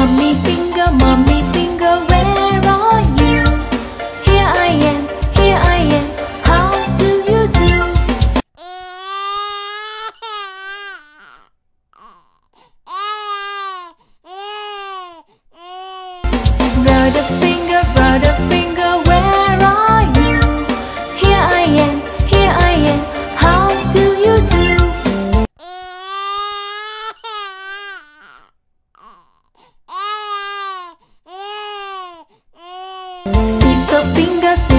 Finger, finger, where are you? Here I am, here I am, how do you do? Brother finger, brother finger Sister fingers